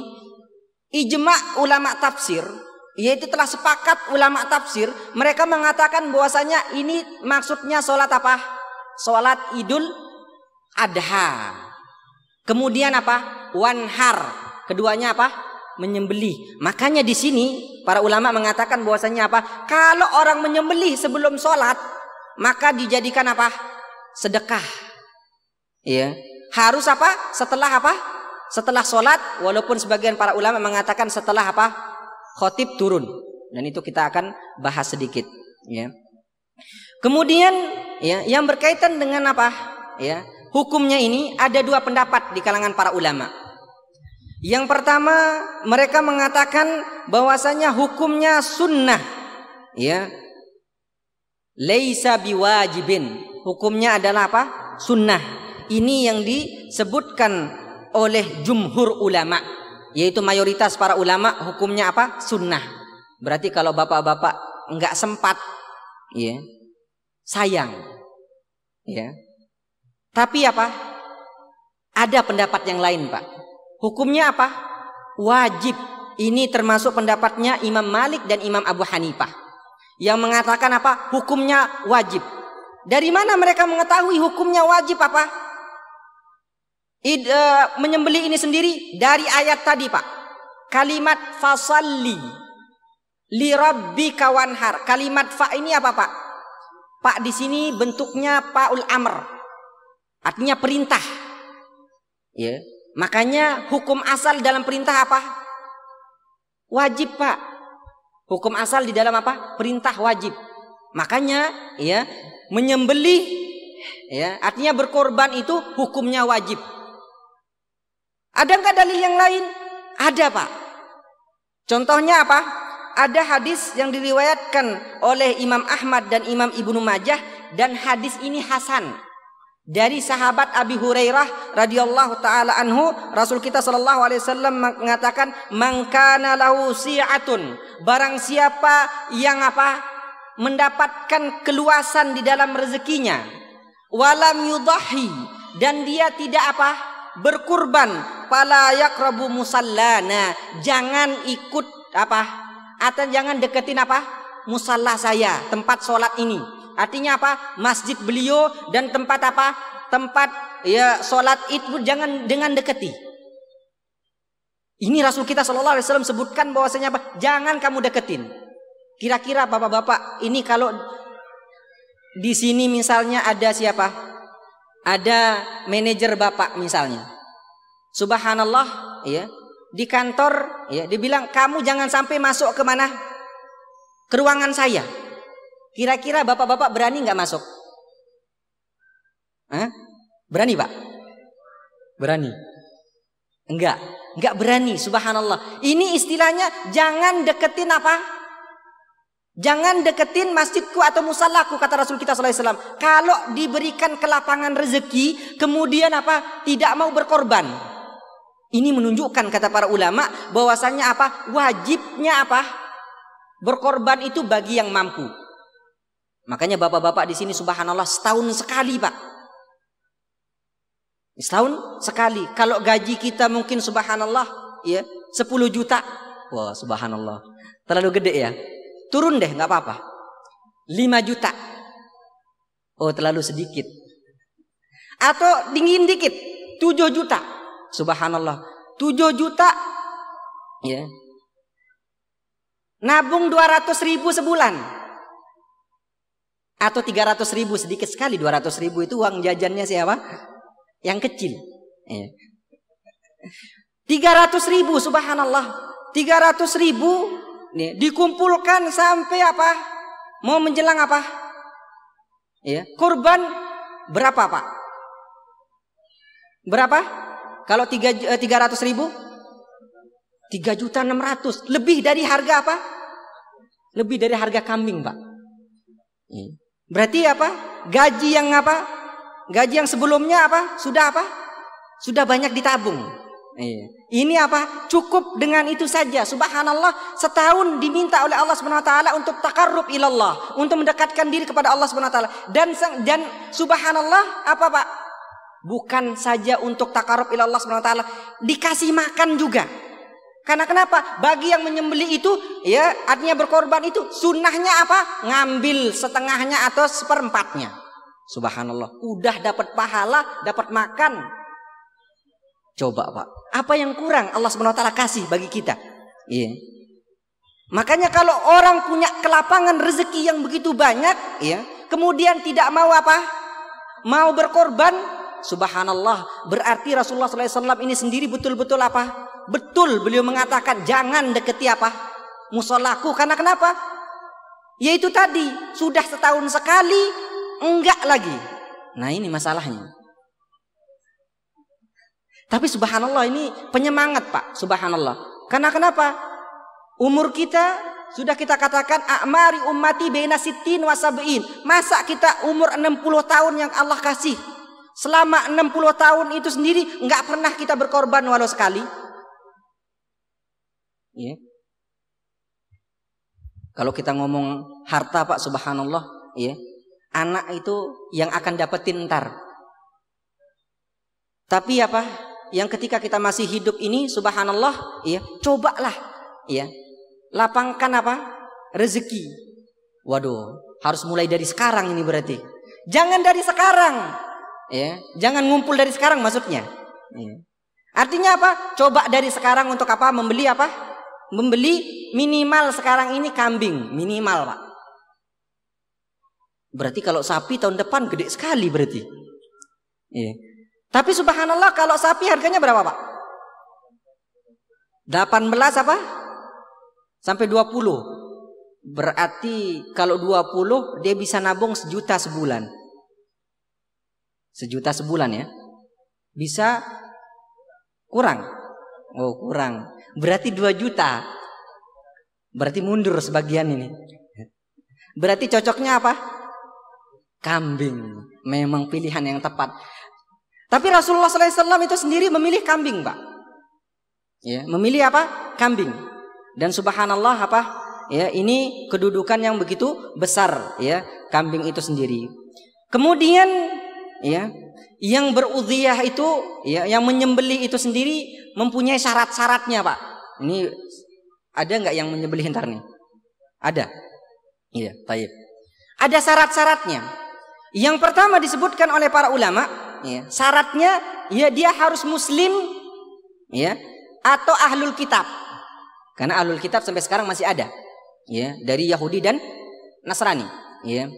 ijma ulama tafsir yaitu telah sepakat ulama tafsir mereka mengatakan bahwasanya ini maksudnya sholat apa? Sholat idul adha. Kemudian apa? Wanhar. Keduanya apa? Menyembelih. Makanya di sini para ulama mengatakan bahwasanya apa? Kalau orang menyembelih sebelum sholat maka dijadikan apa sedekah ya harus apa setelah apa setelah sholat walaupun sebagian para ulama mengatakan setelah apa khotib turun dan itu kita akan bahas sedikit ya. Kemudian ya yang berkaitan dengan apa? Ya, hukumnya ini ada dua pendapat di kalangan para ulama. Yang pertama, mereka mengatakan bahwasanya hukumnya sunnah. Ya. Laisa biwajibin. Hukumnya adalah apa? Sunnah. Ini yang disebutkan oleh jumhur ulama yaitu mayoritas para ulama hukumnya apa? Sunnah. Berarti kalau bapak-bapak nggak sempat, ya sayang, ya. Tapi apa? Ada pendapat yang lain, Pak. Hukumnya apa? Wajib. Ini termasuk pendapatnya Imam Malik dan Imam Abu Hanifah. Yang mengatakan apa? Hukumnya wajib. Dari mana mereka mengetahui hukumnya wajib apa? Id, uh, menyembeli ini sendiri dari ayat tadi Pak. Kalimat fasalli li rabbi kawanhar. Kalimat fa ini apa Pak? Pak di sini bentuknya paul amr. Artinya perintah. Ya. Makanya hukum asal dalam perintah apa? Wajib Pak. Hukum asal di dalam apa? Perintah wajib. Makanya ya menyembelih ya artinya berkorban itu hukumnya wajib. Ada nggak dalil yang lain? Ada pak. Contohnya apa? Ada hadis yang diriwayatkan oleh Imam Ahmad dan Imam Ibnu Majah dan hadis ini hasan dari sahabat Abi Hurairah radhiyallahu taala anhu Rasul kita sallallahu alaihi wasallam mengatakan mangkana lahu si'atun. Barang siapa yang apa? Mendapatkan keluasan di dalam rezekinya. Walam yudahi dan dia tidak apa? Berkurban. Fala yaqrabu musallana. Jangan ikut apa? Atau jangan deketin apa? Musalla saya tempat sholat ini artinya apa masjid beliau dan tempat apa tempat ya sholat itu jangan dengan deketi ini Rasul kita Shallallahu Alaihi Wasallam sebutkan bahwasanya apa jangan kamu deketin kira-kira bapak-bapak ini kalau di sini misalnya ada siapa ada manajer bapak misalnya Subhanallah, ya. Di kantor, ya, dibilang kamu jangan sampai masuk ke mana? Ke ruangan saya. Kira-kira bapak-bapak berani nggak masuk? Hah? Berani pak? Berani? Enggak, enggak berani. Subhanallah. Ini istilahnya jangan deketin apa? Jangan deketin masjidku atau musallaku kata Rasul kita SAW. Kalau diberikan kelapangan rezeki, kemudian apa? Tidak mau berkorban. Ini menunjukkan kata para ulama bahwasannya apa? Wajibnya apa? Berkorban itu bagi yang mampu. Makanya bapak-bapak di sini subhanallah setahun sekali, Pak. Setahun sekali. Kalau gaji kita mungkin subhanallah ya 10 juta. Wah, subhanallah. Terlalu gede ya. Turun deh, nggak apa-apa. 5 juta. Oh, terlalu sedikit. Atau dingin dikit, 7 juta. Subhanallah. 7 juta ya. Nabung 200 ribu sebulan. Atau 300 ribu sedikit sekali 200 ribu itu uang jajannya siapa? Yang kecil. Ya. 300 ribu subhanallah. 300 ribu nih, dikumpulkan sampai apa? Mau menjelang apa? Ya, kurban berapa pak? Berapa? Kalau 3, 300 eh, ribu? 3 juta 600. Lebih dari harga apa? Lebih dari harga kambing pak. Berarti apa? Gaji yang apa? Gaji yang sebelumnya apa? Sudah apa? Sudah banyak ditabung. Iya. Ini apa? Cukup dengan itu saja. Subhanallah, setahun diminta oleh Allah Subhanahu wa taala untuk takarrub ilallah, untuk mendekatkan diri kepada Allah Subhanahu wa taala. Dan dan subhanallah apa, Pak? Bukan saja untuk takarrub ilallah Subhanahu wa taala, dikasih makan juga. Karena kenapa? Bagi yang menyembeli itu, ya artinya berkorban itu, sunnahnya apa? Ngambil setengahnya atau seperempatnya. Subhanallah, udah dapat pahala, dapat makan, Coba Pak, apa yang kurang Allah SWT kasih bagi kita? Iya. Makanya kalau orang punya kelapangan rezeki yang begitu banyak, ya, kemudian tidak mau apa? Mau berkorban, subhanallah, berarti Rasulullah SAW ini sendiri betul-betul apa? Betul beliau mengatakan jangan deketi apa? Musolaku karena kenapa? Yaitu tadi sudah setahun sekali enggak lagi. Nah ini masalahnya. Tapi subhanallah ini penyemangat Pak, subhanallah. Karena kenapa? Umur kita sudah kita katakan a'mari ummati baina sittin wa sab'in. Masa kita umur 60 tahun yang Allah kasih? Selama 60 tahun itu sendiri nggak pernah kita berkorban walau sekali. Ya. Kalau kita ngomong harta Pak subhanallah, ya. Anak itu yang akan dapetin ntar. Tapi apa? yang ketika kita masih hidup ini subhanallah ya cobalah ya lapangkan apa rezeki waduh harus mulai dari sekarang ini berarti jangan dari sekarang ya jangan ngumpul dari sekarang maksudnya ya. artinya apa coba dari sekarang untuk apa membeli apa membeli minimal sekarang ini kambing minimal pak berarti kalau sapi tahun depan gede sekali berarti ya. Tapi subhanallah kalau sapi harganya berapa Pak? 18 apa? Sampai 20. Berarti kalau 20 dia bisa nabung sejuta sebulan. Sejuta sebulan ya. Bisa kurang. Oh kurang. Berarti 2 juta. Berarti mundur sebagian ini. Berarti cocoknya apa? Kambing. Memang pilihan yang tepat. Tapi Rasulullah SAW itu sendiri memilih kambing, Pak. Ya, memilih apa? Kambing. Dan subhanallah apa? Ya, ini kedudukan yang begitu besar, ya, kambing itu sendiri. Kemudian, ya, yang berudhiyah itu, ya, yang menyembelih itu sendiri mempunyai syarat-syaratnya, Pak. Ini ada nggak yang menyembelih ntar nih? Ada. Iya, baik. Ada syarat-syaratnya. Yang pertama disebutkan oleh para ulama, ya, syaratnya ya dia harus muslim ya atau ahlul kitab. Karena ahlul kitab sampai sekarang masih ada ya dari Yahudi dan Nasrani ya.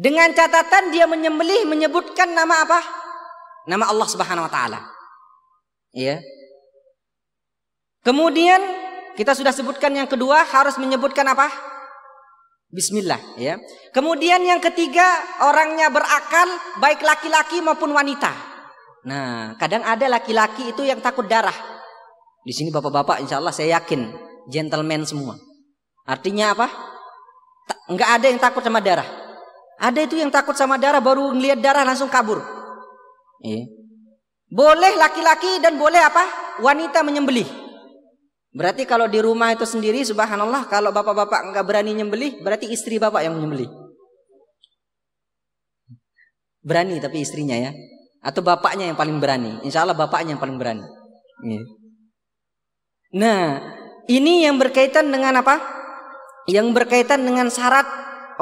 Dengan catatan dia menyembelih menyebutkan nama apa? Nama Allah Subhanahu wa taala. Ya. Kemudian kita sudah sebutkan yang kedua harus menyebutkan apa? Bismillah ya. Kemudian yang ketiga orangnya berakal baik laki-laki maupun wanita. Nah, kadang ada laki-laki itu yang takut darah. Di sini bapak-bapak insya Allah saya yakin gentleman semua. Artinya apa? Enggak ada yang takut sama darah. Ada itu yang takut sama darah baru ngelihat darah langsung kabur. Ya. Boleh laki-laki dan boleh apa? Wanita menyembelih. Berarti kalau di rumah itu sendiri subhanallah kalau bapak-bapak nggak berani nyembelih berarti istri bapak yang menyembelih. Berani tapi istrinya ya. Atau bapaknya yang paling berani. Insya Allah bapaknya yang paling berani. Nah ini yang berkaitan dengan apa? Yang berkaitan dengan syarat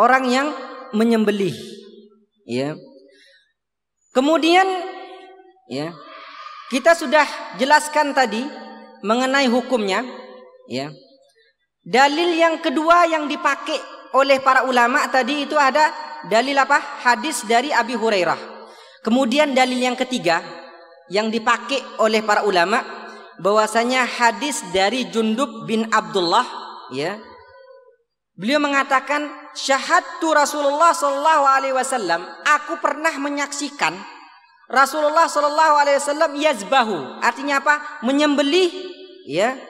orang yang menyembelih. Ya. Kemudian ya kita sudah jelaskan tadi mengenai hukumnya, ya. Dalil yang kedua yang dipakai oleh para ulama tadi itu ada dalil apa? Hadis dari Abi Hurairah. Kemudian dalil yang ketiga yang dipakai oleh para ulama bahwasanya hadis dari Jundub bin Abdullah ya. Beliau mengatakan syahadtu Rasulullah sallallahu alaihi wasallam, aku pernah menyaksikan Rasulullah sallallahu alaihi wasallam yazbahu. Artinya apa? Menyembelih ya.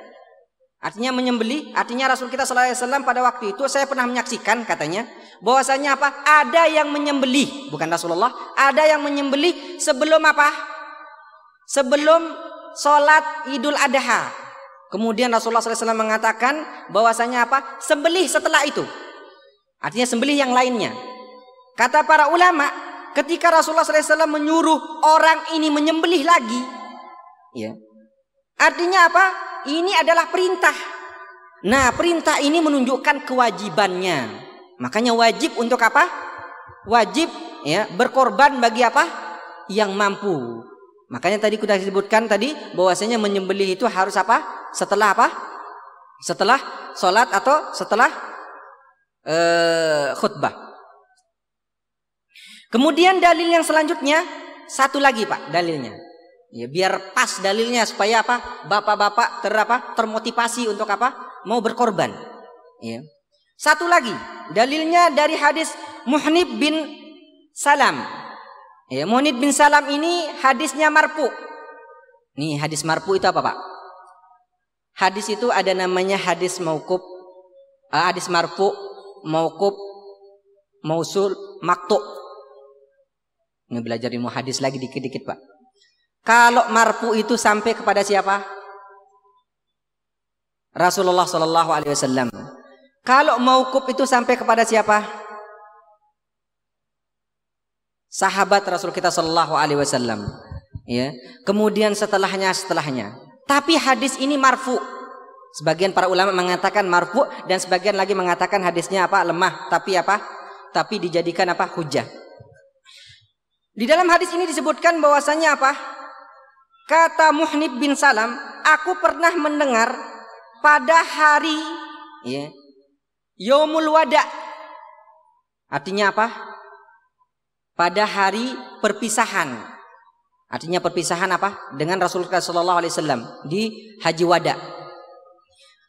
Artinya menyembelih, artinya Rasul kita sallallahu alaihi wasallam pada waktu itu saya pernah menyaksikan katanya bahwasanya apa? Ada yang menyembelih, bukan Rasulullah, ada yang menyembelih sebelum apa? Sebelum sholat Idul Adha. Kemudian Rasulullah SAW mengatakan bahwasanya apa? Sembelih setelah itu. Artinya sembelih yang lainnya. Kata para ulama, ketika Rasulullah SAW menyuruh orang ini menyembelih lagi, ya, artinya apa? Ini adalah perintah. Nah, perintah ini menunjukkan kewajibannya. Makanya wajib untuk apa? Wajib ya berkorban bagi apa? Yang mampu. Makanya tadi sudah disebutkan tadi bahwasanya menyembelih itu harus apa? Setelah apa? Setelah sholat atau setelah uh, khutbah. Kemudian dalil yang selanjutnya satu lagi pak dalilnya. Ya, biar pas dalilnya supaya apa? Bapak-bapak terapa termotivasi untuk apa? Mau berkorban. Ya. Satu lagi, dalilnya dari hadis Muhnib bin Salam. Ya, Muhnib bin Salam ini hadisnya marfu. Nih, hadis marfu itu apa, Pak? Hadis itu ada namanya hadis mauquf, uh, hadis marfu, mauquf, mausul, maktu. Ini belajar ilmu hadis lagi dikit-dikit, Pak. Kalau marfu itu sampai kepada siapa? Rasulullah Shallallahu Alaihi Wasallam. Kalau mauquf itu sampai kepada siapa? Sahabat Rasul kita Shallallahu Alaihi Wasallam. Ya. Kemudian setelahnya setelahnya. Tapi hadis ini marfu. Sebagian para ulama mengatakan marfu dan sebagian lagi mengatakan hadisnya apa lemah. Tapi apa? Tapi dijadikan apa hujah. Di dalam hadis ini disebutkan bahwasanya apa? Kata Muhnib bin Salam, aku pernah mendengar pada hari ya, Yomul Wada. Artinya apa? Pada hari perpisahan. Artinya perpisahan apa? Dengan Rasulullah Sallallahu Alaihi Wasallam di Haji Wada.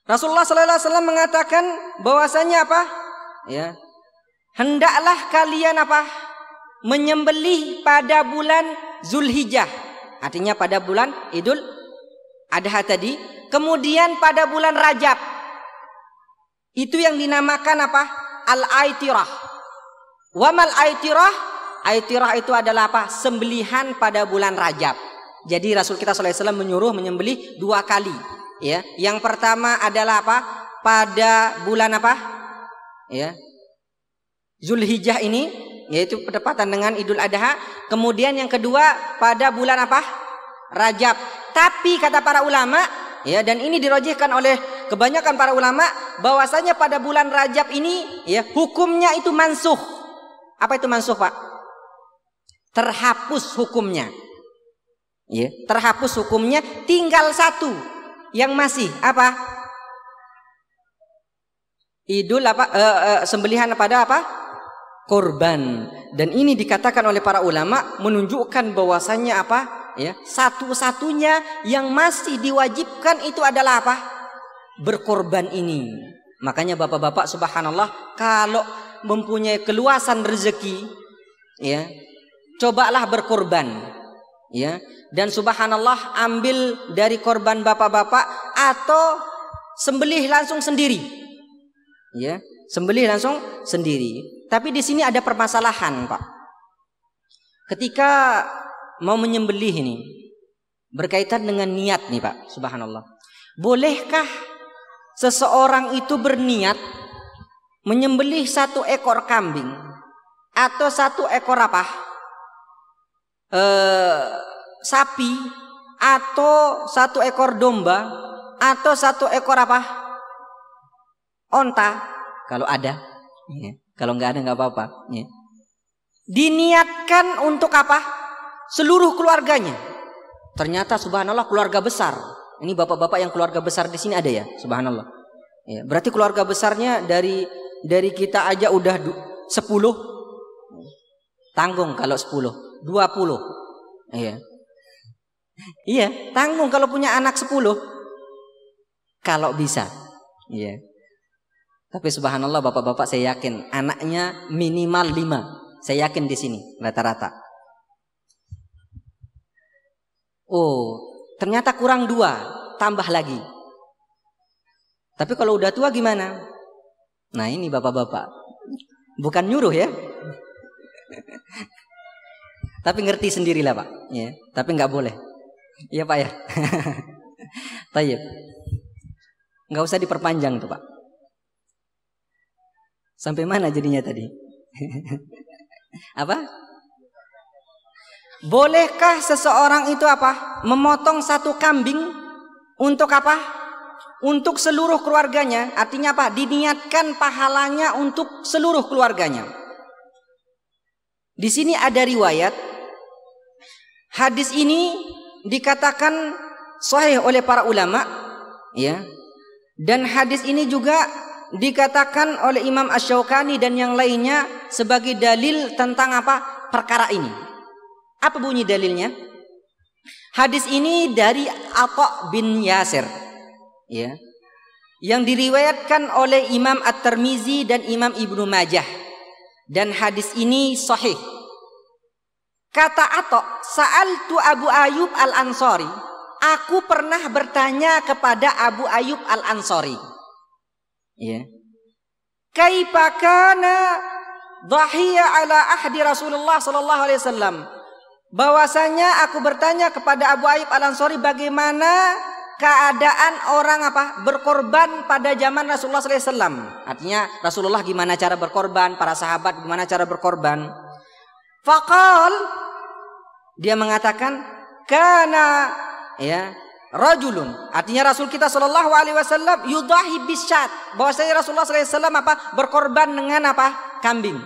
Rasulullah Sallallahu Alaihi Wasallam mengatakan bahwasanya apa? Ya, hendaklah kalian apa? Menyembelih pada bulan Zulhijjah Artinya pada bulan Idul Adha tadi, kemudian pada bulan Rajab. Itu yang dinamakan apa? Al-Aitirah. Wamal Aitirah, Aitirah itu adalah apa? Sembelihan pada bulan Rajab. Jadi Rasul kita SAW menyuruh menyembelih dua kali. Ya, yang pertama adalah apa? Pada bulan apa? Ya, Zulhijjah ini yaitu berdepatan dengan Idul Adha. Kemudian yang kedua pada bulan apa? Rajab. Tapi kata para ulama, ya dan ini dirojihkan oleh kebanyakan para ulama bahwasanya pada bulan Rajab ini ya hukumnya itu mansuh. Apa itu mansuh, Pak? Terhapus hukumnya. Ya, terhapus hukumnya tinggal satu yang masih apa? Idul apa? E, e, sembelihan pada apa? Korban. Dan ini dikatakan oleh para ulama menunjukkan bahwasannya apa? Ya satu-satunya yang masih diwajibkan itu adalah apa? Berkorban ini. Makanya bapak-bapak subhanallah kalau mempunyai keluasan rezeki ya cobalah berkorban ya. Dan subhanallah ambil dari korban bapak-bapak atau sembelih langsung sendiri ya. Sembelih langsung sendiri tapi di sini ada permasalahan, Pak. Ketika mau menyembelih ini berkaitan dengan niat nih, Pak. Subhanallah. Bolehkah seseorang itu berniat menyembelih satu ekor kambing atau satu ekor apa? Eh, sapi atau satu ekor domba atau satu ekor apa? Onta kalau ada. Yeah. Kalau nggak ada nggak apa-apa. Ya. Diniatkan untuk apa? Seluruh keluarganya. Ternyata subhanallah keluarga besar. Ini bapak-bapak yang keluarga besar di sini ada ya, subhanallah. Ya, berarti keluarga besarnya dari dari kita aja udah 10 tanggung kalau 10, 20. Iya. Iya, tanggung kalau punya anak 10. Kalau bisa. Iya. Tapi subhanallah bapak-bapak saya yakin anaknya minimal 5. Saya yakin di sini rata-rata. Oh, Ternyata kurang dua, tambah lagi. Tapi kalau udah tua gimana? Nah ini bapak-bapak. Bukan nyuruh ya. Tapi ngerti sendirilah pak. Ya, tapi nggak boleh. Iya pak ya. Tayyip. Nggak usah diperpanjang tuh pak. Sampai mana jadinya tadi? Apa? Bolehkah seseorang itu apa? Memotong satu kambing untuk apa? Untuk seluruh keluarganya. Artinya apa? Diniatkan pahalanya untuk seluruh keluarganya. Di sini ada riwayat. Hadis ini dikatakan sahih oleh para ulama, ya. Dan hadis ini juga dikatakan oleh Imam Ash-Shawqani dan yang lainnya sebagai dalil tentang apa? perkara ini. Apa bunyi dalilnya? Hadis ini dari Atha bin Yasir. Ya. Yang diriwayatkan oleh Imam At-Tirmizi dan Imam Ibnu Majah. Dan hadis ini sahih. Kata Atha, "Sa'altu Abu Ayyub Al-Ansari." Aku pernah bertanya kepada Abu Ayyub Al-Ansari. Ya. Kaifa kana dhahiya ala ahdi Rasulullah sallallahu alaihi wasallam? bahwasanya aku bertanya kepada Abu Ayyub Al Ansori bagaimana keadaan orang apa berkorban pada zaman Rasulullah SAW. Artinya Rasulullah gimana cara berkorban, para sahabat gimana cara berkorban. Fakal dia mengatakan karena ya rajulun artinya Rasul kita Shallallahu Alaihi Wasallam yudahi bisyat bahwasanya Rasulullah SAW apa berkorban dengan apa kambing.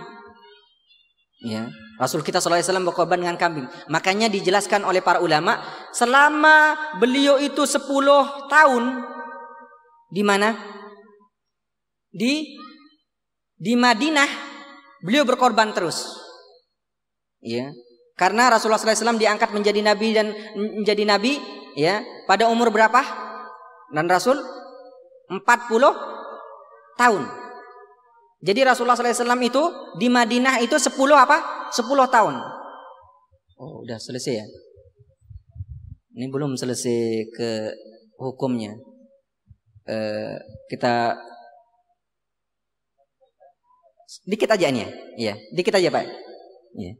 Ya. Rasul kita SAW berkorban dengan kambing. Makanya dijelaskan oleh para ulama, selama beliau itu 10 tahun di mana? Di di Madinah beliau berkorban terus. Ya. Karena Rasulullah SAW diangkat menjadi nabi dan menjadi nabi ya pada umur berapa? Dan Rasul 40 tahun. Jadi Rasulullah SAW itu di Madinah itu 10 apa? 10 tahun. Oh, udah selesai ya? Ini belum selesai ke hukumnya. Uh, kita dikit aja ini ya. Iya, dikit aja, Pak. Iya.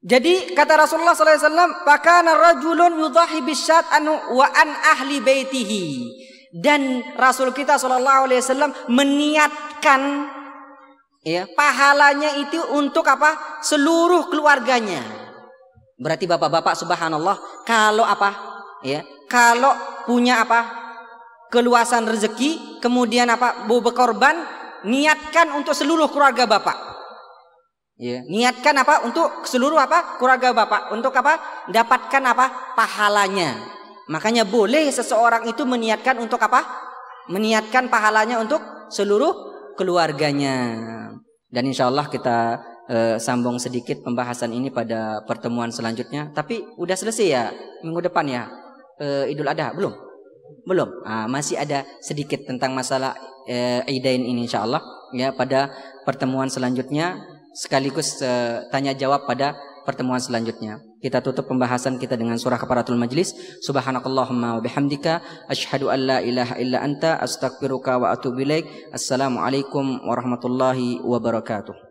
Jadi kata Rasulullah SAW, "Pakana rajulun yudhahi bisyat anu wa an ahli baitihi." Dan Rasul kita Wasallam meniatkan Ya, pahalanya itu untuk apa? Seluruh keluarganya. Berarti bapak-bapak subhanallah kalau apa? Ya, kalau punya apa? keluasan rezeki, kemudian apa? mau berkorban, niatkan untuk seluruh keluarga bapak. Ya, niatkan apa? Untuk seluruh apa? keluarga bapak. Untuk apa? Dapatkan apa? pahalanya. Makanya boleh seseorang itu meniatkan untuk apa? Meniatkan pahalanya untuk seluruh keluarganya. Dan insya Allah kita uh, sambung sedikit pembahasan ini pada pertemuan selanjutnya. Tapi udah selesai ya minggu depan ya uh, Idul Adha belum? Belum. Uh, masih ada sedikit tentang masalah uh, Idain ini insya Allah ya pada pertemuan selanjutnya sekaligus uh, tanya jawab pada pertemuan selanjutnya. Kita tutup pembahasan kita dengan surah kafaratul majlis. Subhanakallahumma wa bihamdika asyhadu an la ilaha illa anta astaghfiruka wa atubu ilaik. Assalamualaikum warahmatullahi wabarakatuh.